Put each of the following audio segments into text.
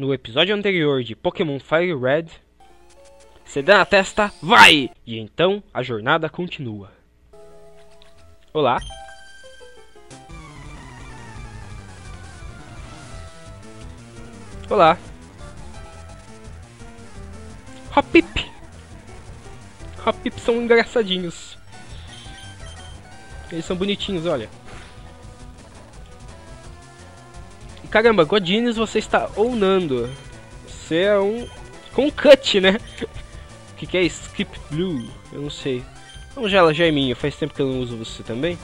No episódio anterior de Pokémon Fire Red, CD na testa, vai! E então a jornada continua. Olá. Olá. Hopip. Hopip são engraçadinhos. Eles são bonitinhos, olha. Caramba, Godines você está ownando. Você é um... Com cut, né? O que, que é Skip Blue? Eu não sei. Vamos lá, Jaiminho. Faz tempo que eu não uso você também.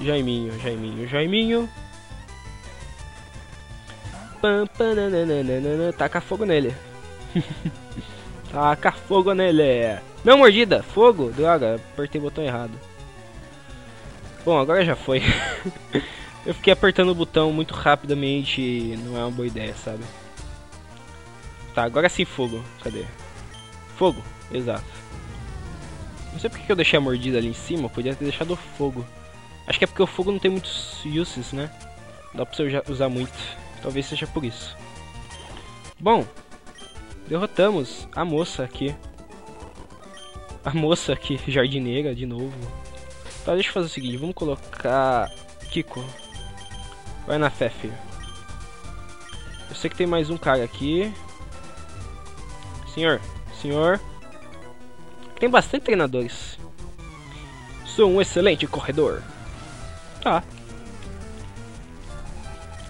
Jaiminho, Jaiminho, Jaiminho. Pam, nananana, taca fogo nele. taca fogo nele. Não mordida, fogo. Droga, apertei o botão errado. Bom, agora já foi. eu fiquei apertando o botão muito rapidamente e não é uma boa ideia, sabe? Tá, agora sim fogo. Cadê? Fogo, exato. Não sei porque eu deixei a mordida ali em cima, podia ter deixado o fogo. Acho que é porque o fogo não tem muitos uses, né? Não dá pra você usar muito. Talvez seja por isso. Bom, derrotamos a moça aqui. A moça aqui, jardineira, de novo. Tá, deixa eu fazer o seguinte, vamos colocar... Kiko. Vai na fé, filho. Eu sei que tem mais um cara aqui. Senhor, senhor. Tem bastante treinadores. Sou um excelente corredor. Tá.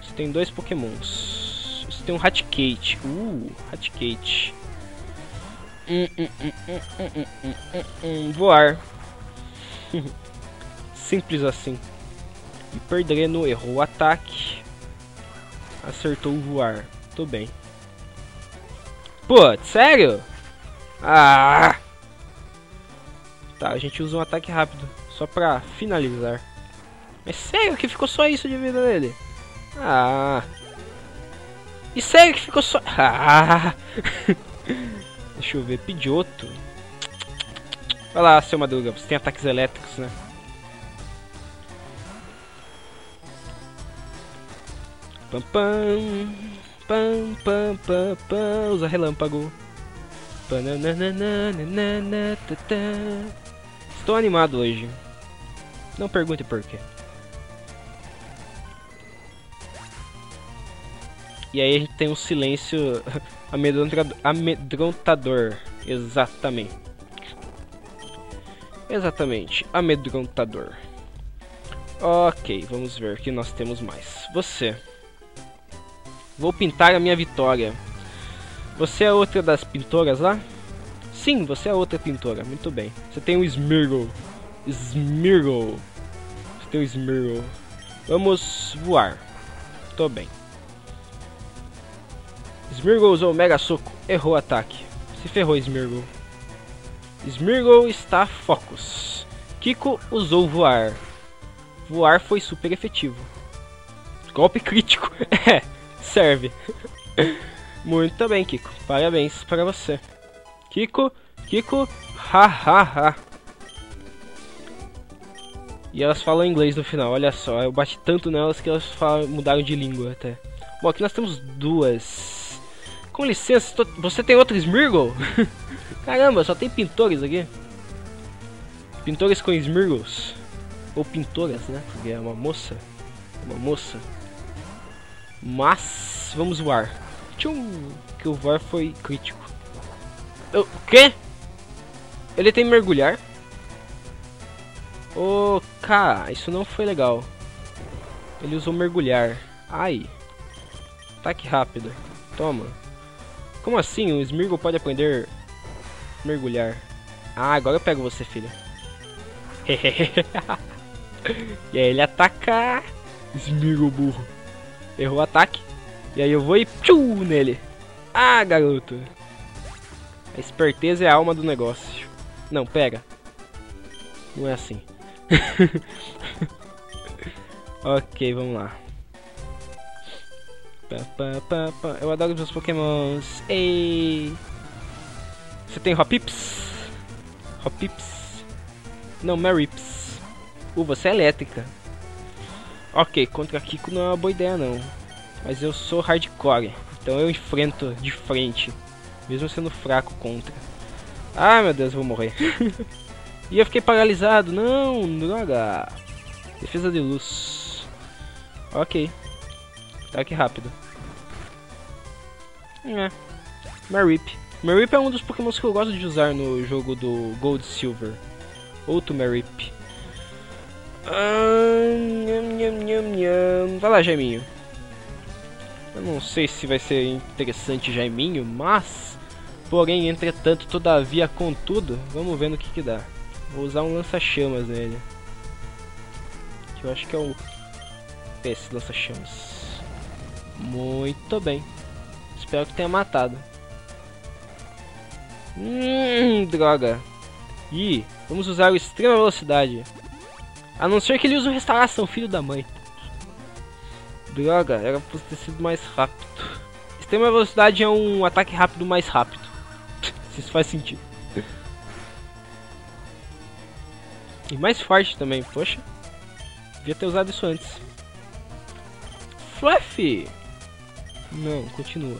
Você tem dois pokémons. Você tem um Raticate. Uh, Raticate. Hum, hum, hum, voar. Simples assim. E perdendo, errou o ataque. Acertou o voar. Tô bem. Pô, sério? Ah! Tá, a gente usa um ataque rápido. Só pra finalizar. Mas sério que ficou só isso de vida dele? Ah! E sério que ficou só... Ah! Deixa eu ver, Pidioto. Vai lá, seu Madruga, você tem ataques elétricos, né? Pam pam pam pam pam pam usa relâmpago. Estou animado hoje. Não pergunte por quê. E aí a gente tem um silêncio amedrontador. Exatamente. Exatamente, amedrontador. Ok, vamos ver o que nós temos mais. Você. Vou pintar a minha vitória. Você é outra das pintoras lá? Sim, você é outra pintora. Muito bem. Você tem um Smirgle. Smirgle. Você tem um Smirgle. Vamos voar. Tô bem. Smirgle usou o Mega Soco. Errou o ataque. Se ferrou, Smirgle. Smirgle está Focus. Kiko usou voar. Voar foi super efetivo. Golpe crítico. É, serve. Muito bem, Kiko. Parabéns para você. Kiko, Kiko, ha ha ha. E elas falam inglês no final, olha só. Eu bati tanto nelas que elas falam, mudaram de língua até. Bom, aqui nós temos duas. Com licença, tô... você tem outro Smirgle? Caramba, só tem pintores aqui. Pintores com Smirgles. Ou pintoras, né? Porque é uma moça. Uma moça. Mas, vamos voar. Tchum! Que o voar foi crítico. O quê? Ele tem mergulhar? Ô, oh, cara, isso não foi legal. Ele usou mergulhar. Ai. Ataque rápido. Toma. Como assim? O Smirgle pode aprender mergulhar. Ah, agora eu pego você, filha. e aí ele ataca. Smirgle burro. Errou o ataque. E aí eu vou e tchu nele. Ah, garoto. A esperteza é a alma do negócio. Não, pega. Não é assim. ok, vamos lá. Eu adoro os meus pokémons. Ei! Você tem Hopips? Hopips? Não, Marips. Uh, você é elétrica. Ok, contra Kiko não é uma boa ideia não. Mas eu sou hardcore. Então eu enfrento de frente, mesmo sendo fraco contra. Ai meu Deus, eu vou morrer. e eu fiquei paralisado. Não, droga. Defesa de luz. Ok. Ataque rápido. É. Marip. Marip é um dos pokémons que eu gosto de usar no jogo do Gold Silver. Outro Marip. Ah, Vai lá, Jaiminho. Eu não sei se vai ser interessante Jaiminho, mas... Porém, entretanto, todavia, contudo, vamos ver no que que dá. Vou usar um lança-chamas nele. Que eu acho que é o... Esse lança-chamas. Muito bem. Espero que tenha matado. Hum, droga. E vamos usar o extrema velocidade. A não ser que ele use o restauração, filho da mãe. Droga, era pra ter sido mais rápido. Extrema velocidade é um ataque rápido mais rápido. Se isso faz sentido. E mais forte também, poxa. Devia ter usado isso antes. Fluffy! Não, continua.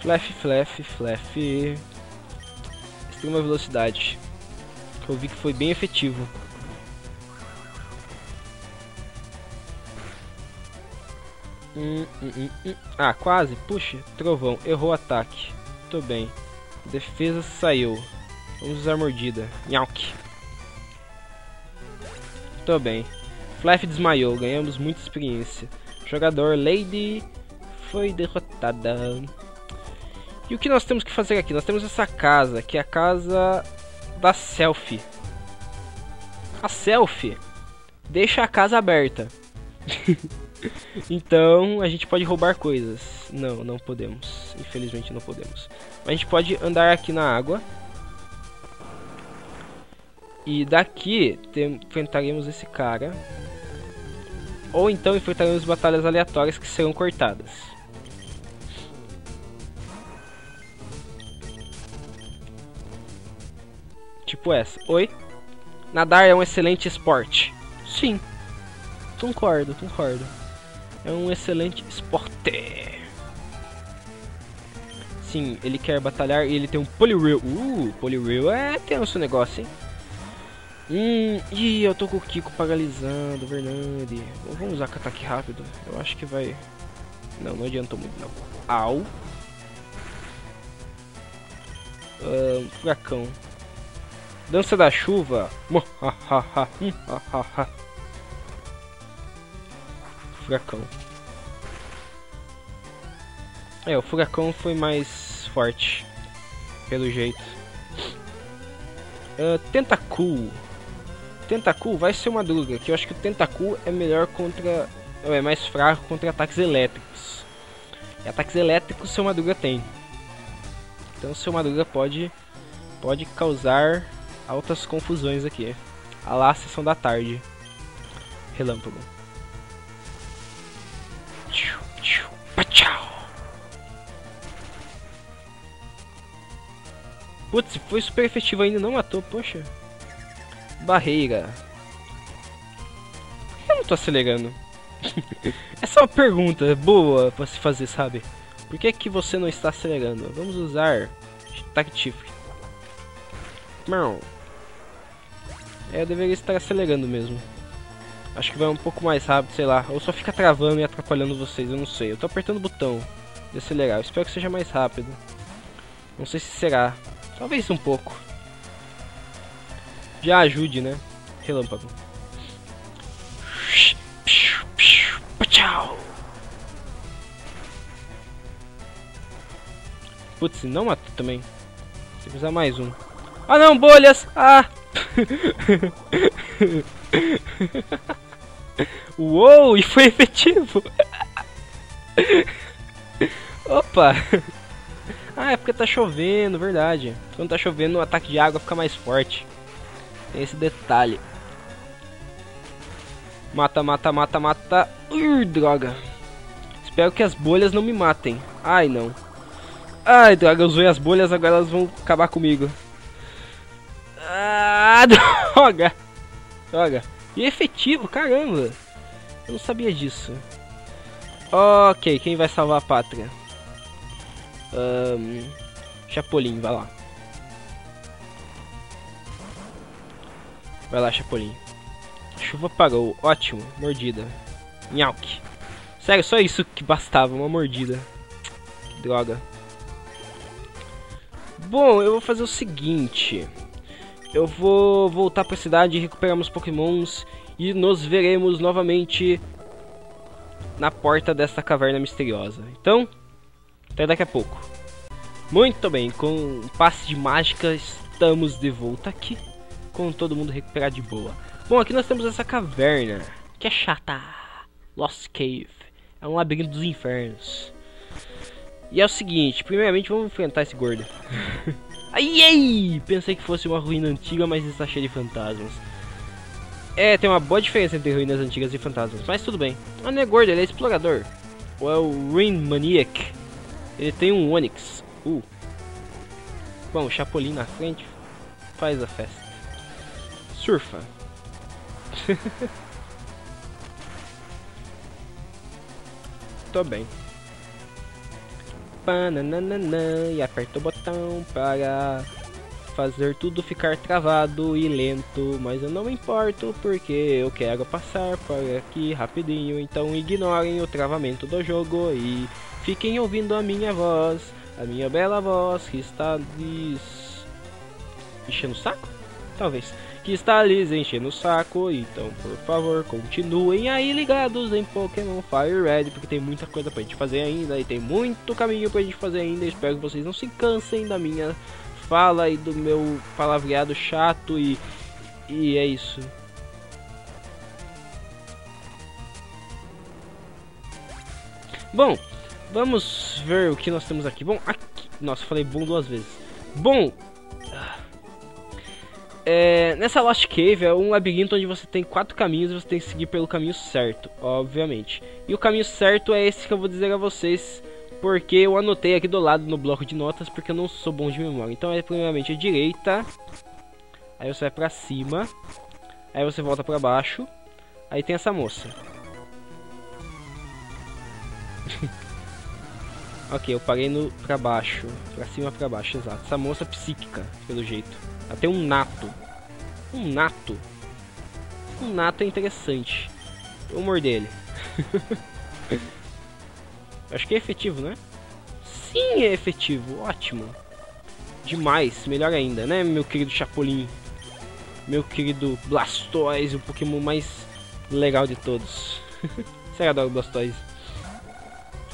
Flaff, flaff, flaff. Extrema velocidade. Que eu vi que foi bem efetivo. Hum, hum, hum, hum. Ah, quase. Puxa, trovão. Errou o ataque. Tô bem. Defesa saiu. Vamos usar mordida. Nhauk. Tô bem. Flaff desmaiou. Ganhamos muita experiência. Jogador Lady foi derrotada. E o que nós temos que fazer aqui? Nós temos essa casa, que é a casa da selfie. A selfie deixa a casa aberta. então a gente pode roubar coisas. Não, não podemos. Infelizmente não podemos. A gente pode andar aqui na água. E daqui enfrentaremos esse cara. Ou então enfrentaremos batalhas aleatórias que serão cortadas. Tipo essa. Oi? Nadar é um excelente esporte. Sim. Concordo, concordo. É um excelente esporte. Sim, ele quer batalhar e ele tem um Poliwheel. Uh, Poliwheel é tenso o negócio, hein? Hum, ih, eu tô com o Kiko paralisando, verdade. Vamos usar ataque rápido. Eu acho que vai... Não, não adiantou muito não. Au. Uh, furacão. Dança da chuva. Furacão. É, o furacão foi mais forte. Pelo jeito. Uh, Tentacool. Tentacool vai ser uma druga. Que eu acho que o Tentacool é melhor contra. É mais fraco contra ataques elétricos. E ataques elétricos seu Madruga tem. Então seu Madruga pode pode causar altas confusões aqui. A lá, sessão da tarde. Relâmpago. Putz, foi super efetivo ainda, não matou, poxa. Barreira. Por que eu não tô acelerando? Essa é uma pergunta boa pra se fazer, sabe? Por que, que você não está acelerando? Vamos usar Tactif. Não. É, eu deveria estar acelerando mesmo. Acho que vai um pouco mais rápido, sei lá. Ou só fica travando e atrapalhando vocês, eu não sei. Eu tô apertando o botão de acelerar. Eu espero que seja mais rápido. Não sei se será. Talvez um pouco. Já ajude, né? Relâmpago. Tchau. Putz, não matou também. Tem que usar mais um. Ah não, bolhas! Ah! Uou, e foi efetivo! Opa! Ah, é porque tá chovendo, verdade. Quando tá chovendo, o ataque de água fica mais forte. Tem esse detalhe. Mata, mata, mata, mata. Ur, droga. Espero que as bolhas não me matem. Ai, não. Ai, droga, eu usei as bolhas, agora elas vão acabar comigo. Ah, droga! Droga. E efetivo, caramba. Eu não sabia disso. Ok, quem vai salvar a pátria? Um, Chapolin, vai lá. Vai lá, Chapolin. Chuva parou. Ótimo. Mordida. Nhauk. Sério, só isso que bastava. Uma mordida. Que droga. Bom, eu vou fazer o seguinte. Eu vou voltar pra cidade, recuperar meus pokémons e nos veremos novamente na porta dessa caverna misteriosa. Então, até daqui a pouco. Muito bem, com um passe de mágica estamos de volta aqui, com todo mundo recuperado de boa. Bom, aqui nós temos essa caverna, que é chata. Lost Cave. É um labirinto dos infernos. E é o seguinte, primeiramente vamos enfrentar esse gordo. ai ai! Pensei que fosse uma ruína antiga, mas está cheia de fantasmas. É, tem uma boa diferença entre ruínas antigas e fantasmas, mas tudo bem. Ah, não é gordo, ele é explorador. Ou é o Ruin Maniac. Ele tem um Onix. Uh. Bom, o Chapolin na frente faz a festa. Surfa. Tô bem. Pananana, e aperta o botão para fazer tudo ficar travado e lento, mas eu não me importo porque eu quero passar por aqui rapidinho, então ignorem o travamento do jogo e fiquem ouvindo a minha voz, a minha bela voz que está lhes enchendo o saco? Talvez. Que está lhes enchendo o saco, então por favor continuem aí ligados em Pokémon Fire Red, porque tem muita coisa pra gente fazer ainda e tem muito caminho pra gente fazer ainda. Espero que vocês não se cansem da minha fala e do meu palavreado chato e, e é isso. Bom, vamos ver o que nós temos aqui. Bom, aqui. Nossa, falei bom duas vezes. Bom, é, nessa Lost Cave é um labirinto onde você tem quatro caminhos e você tem que seguir pelo caminho certo, obviamente. E o caminho certo é esse que eu vou dizer a vocês porque eu anotei aqui do lado no bloco de notas, porque eu não sou bom de memória. Então é primeiramente a direita, aí você vai pra cima, aí você volta pra baixo, aí tem essa moça. ok, eu parei no pra baixo, pra cima pra baixo, exato. Essa moça psíquica, pelo jeito. Ela tem um nato. Um nato. Um nato é interessante. O humor dele. Acho que é efetivo, né? Sim, é efetivo. Ótimo. Demais. Melhor ainda, né, meu querido Chapolin? Meu querido Blastoise, o Pokémon mais legal de todos. Você adora o Blastoise?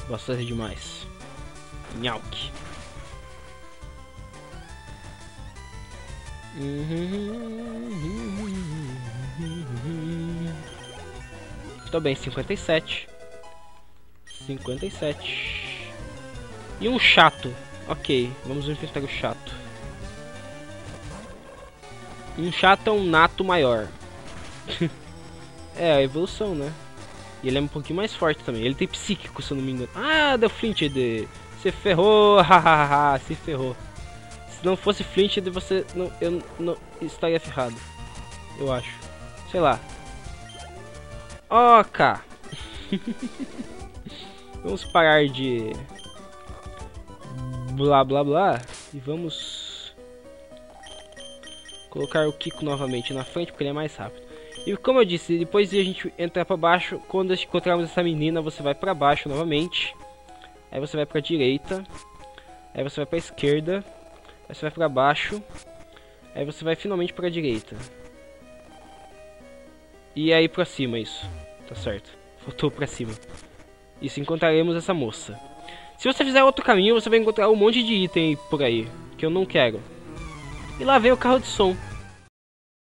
Blastoise é demais. Nhauk. Tô bem, 57. 57. E um chato. Ok, vamos enfrentar o chato. Um chato é um nato maior. é, a evolução, né? E ele é um pouquinho mais forte também. Ele tem psíquico, se eu não me engano. Ah, deu Flint de. Você ferrou, hahaha, se ferrou. Se não fosse Flint, você não, eu não estaria ferrado. Eu acho. Sei lá. Ok. Vamos parar de blá blá blá e vamos colocar o Kiko novamente na frente porque ele é mais rápido. E como eu disse, depois de a gente entrar para baixo, quando encontrarmos essa menina, você vai para baixo novamente. Aí você vai para direita. Aí você vai para esquerda. Aí você vai para baixo. Aí você vai finalmente para direita. E aí para cima isso. Tá certo. Voltou para cima. Isso, encontraremos essa moça. Se você fizer outro caminho, você vai encontrar um monte de item por aí, que eu não quero. E lá vem o carro de som.